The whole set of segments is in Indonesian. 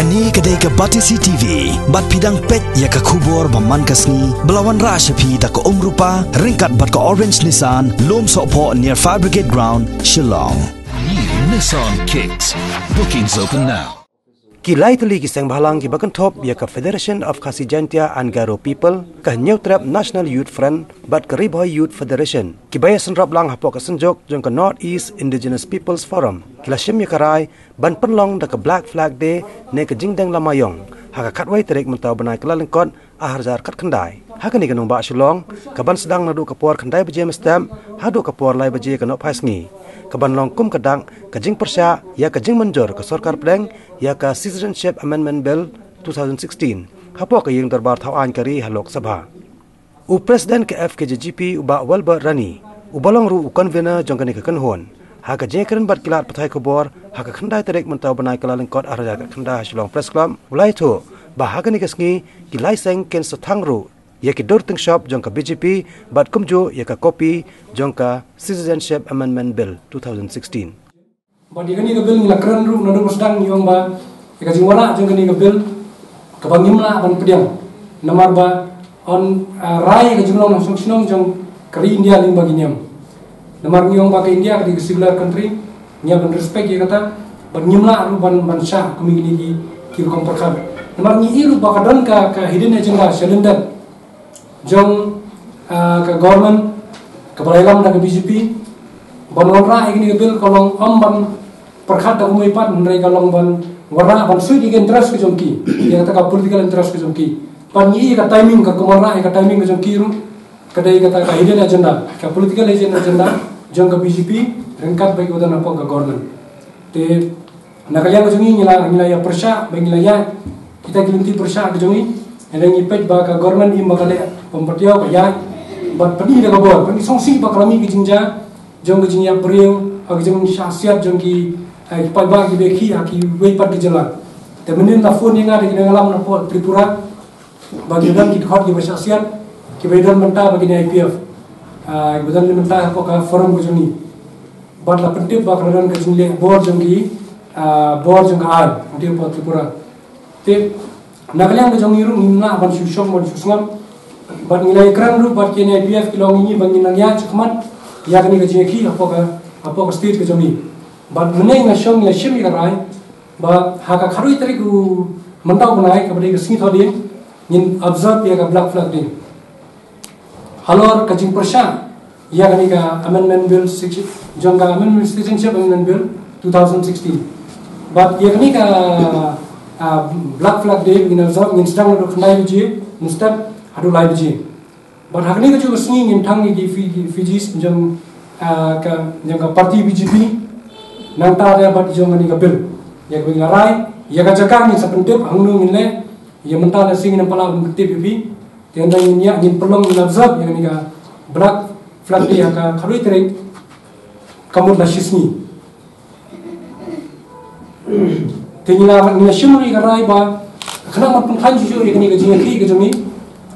Kani kedai ke Batisi TV Bat pidang pet ya ke kubur Baman kasni Belawan rasa pi tak ke umrupa Ringkat bat ke Orange Nissan Lom Sokpo near Fire Brigade Ground Shillong Nissan Kicks. Bookings open now. Kilai tuli kisang bahalang ki bakan top ya ka Federation of Kasijantia and Garo People ka Trap National Youth Front bat ka Riboy Youth Federation ki baya lang hapo ka senjok jong ka North East Indigenous Peoples Forum kila shim ya karai ban penlong da ka Black Flag Day ne ka jingdang lamayong haka katwai terik mentau benai kala lengkot aharjar kat kendai haka ni kanong ba shulong kaban sedang nadu kapuar kendai beje mestam hadu kapuar lai beje kanok paisngi kaban long kum kadang kajing persya ya kajing menjor ke sorkar pedeng ya ka Citizenship Amendment Bill 2016 hapo ka yung darbar thawan kari halok sabha. U president ke FKJGP uba walba rani ubalong ru u convener jongkani ka kanhon ha ka bat kilat pathai kobor ha ka khandai terek mentau banai kalaling kot araja ka khanda shilong press club ulai tho ba ha ni kasngi kilai seng ken sathang ru ya ki dor shop jong ka BJP bat kumjo ya ka copy jong ka Citizenship Amendment Bill 2016 ba di kani ka bill ngila kran ru na do sedang yong ba ya ka jingwala jong kani ka bill ka bangimla ban pediang. Namar ba on rai ka jinglong nang sinong jong kari India ling bagi nyam namar ngiyong ba ka India di similar country nya ban respect ya kata ban nyimla ru ban ban sha kumi gini ki ki kom perkab namar ngi iru ba ka don ka ka hidden agenda cylinder jong uh, ke government ke balailam dan ke BJP ban warna ini ke bil kolong om ban perkhat da umai pat menrai kolong ban warna ban sui di interest ke jongki ya kata ka political interest ke jongki pan yi ka timing ka komora ka timing ke jongki ru kadai kata ka hidden agenda ka political agenda agenda jong ke BJP rengkat bagi udan apa ke government. Te nakalian ke jongi ngila ya persya bagi ngila ya kita gelinti persya ke jongi Yang ipet ba ka government im makale pempertiau ka ya bat pedi de kabor pedi songsi ba kalami ki jingja jong ki jingya priu ha ki jong syasiat jong ki ai pa ba ki beki ha ki wei pat ki jalan te menin la phone nga de ngalam na po tripura ba ki dan ki khot ki syasiat ki bedan menta ba ki IPF ai bedan menta ko ka forum ko jongi bat la pentip ba ka dan ka jingle bor jong ki bor jong ka ai ti po tripura te nagaliang jong iru ngimna ban syusyong ban syusngam ban ngilai kran ru bat kene IPF kilong ini ban nginang ya cekman ya kani ka jeki apa ka apa ka state ka jomi ban mene nga syong ya shim ka rai. Ba ha ka kharui tari ku mentau banai ka bade ka singi thodi nin observe ya ka black flag din halor ka jing persha. Ya kani ka amendment bill 6 jong ka amendment citizenship amendment bill 2016 but ya kani ka black flag day ngin zam ngin stang do khnai ji mustab hadu lai ji but hakni ka chu sngi ngin thang ni fi fijis jam ka jam ka parti BJP nang ta da bat jom ni ka bil ya ka ngarai ya ka jakang ni sapentip hangnu ngin le ya menta na sing ni pala ngti bi tiang dang ni ya ngin pelong ngin observe ya ni ka black flag day ka kharui tere kamut la shisni tingina ni shimri ga rai ba khana ma pun khan ju ni ga jinga ki ga jami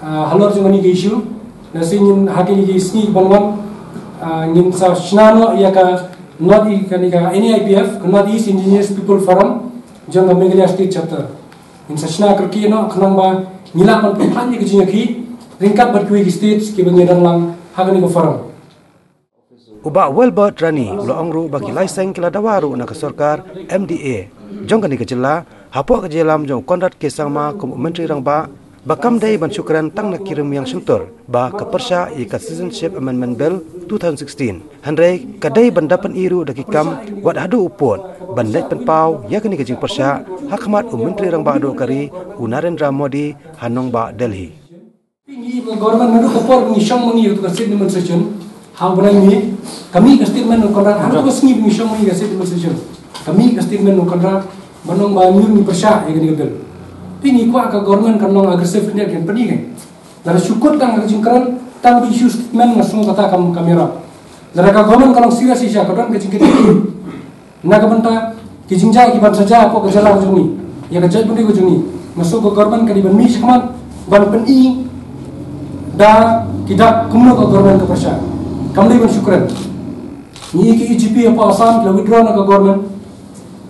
halor ju ni ga issue na sin hati ni ga sni banwan nin sa shnano ya ka not i ka ni ga NIPF not East Indigenous People Forum jang ga Meghalaya State Chapter. In sa shna kar ki no khana ba nila man pun khan ni ga jinga ki ringkat bar ki states ki bangi dan lang ha ga ni forum. Uba Welbert Rani ulo angru bagi laiseng kila dawaru na ke sorkar MDA jong kani ke jela hapo ke jelam jong konrat ke sangma kum menteri rang ba bakam dai ban syukran tang na kirim yang suntur ba ke persya i ka citizenship amendment bill 2016 handai kadai ban dapan iru daki kam wat hadu upon ban let pen pau ya kani ke jing persya hakmat um menteri rang ba do kari unarendra modi hanong ba delhi. Ini government mendu kopor ni itu kasih ni kami no kontrak harus ko bingi syang mengi kasih demonstration kami ke statement no kontrak banong ba nyur ni persya ya kani gebel pingi kwa ka government kan nong agresif ni kan pedi kan dar syukur tang ka jingkran tang bi ngasung kata kam kamera. Dar ka government kan serius isya ka don ka jingkit na ka banta ki jingja ki ban saja ko ka jala jumi ya bundi ko jumi masuk ka government ka di ban mi sakman ban pen i da kita kumno ka government ka persya kamli ban syukran ni ki IGP apa asam kila withdraw na ka government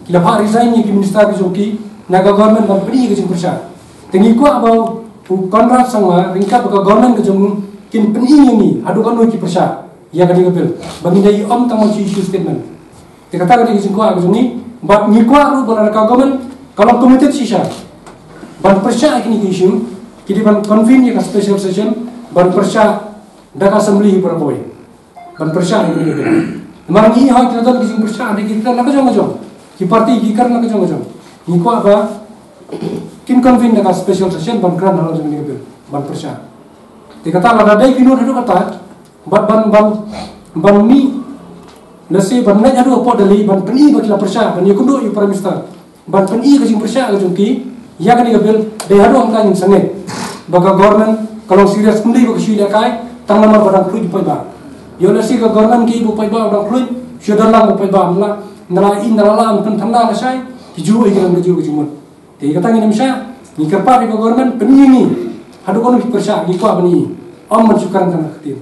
kila pa resign ni ki minister ki joki naga government ban pedi ke jing persya tengi ko abau kontrak sangma ringka ka government ke jung kin peni ni. Adu ki persya ya kan bil. Bagi dai om tang chi issue statement. Te kata ke jing ko agu ni bat ni ko ru ban ka government kalau committed sisha ban persya kini ki issue kidi ban convene ya special session ban persya dak assembly boy ban persya ni bil mang ni ha kita dan kising persya ni kita nak jong jong ki parti ki kar nak jong jong ni ko apa? Kin convene dak special session ban kran hal jong ni bil ban persya te kata la dai kinur hadu kata ban ban ban ban ni nasi ban na adu apa dali ban peni bagi la persya ban yukundo yu prime minister. Ban peni kising persya ga jong ki ya kan ni bil dai hadu angka yang baga government kalau serius kundi bagi syu kai tang nomor badang kru poi ba yo na si ga government ki bu poi ba badang kru syu dan lang poi ba mla nala in nala la am pen thanda la sai ki ju ai ga ju ga jumun. Te ga tang ni misha ni ka pa ga government peni ni. Hadu kono persya ni ko abani om man sukaran kan khatir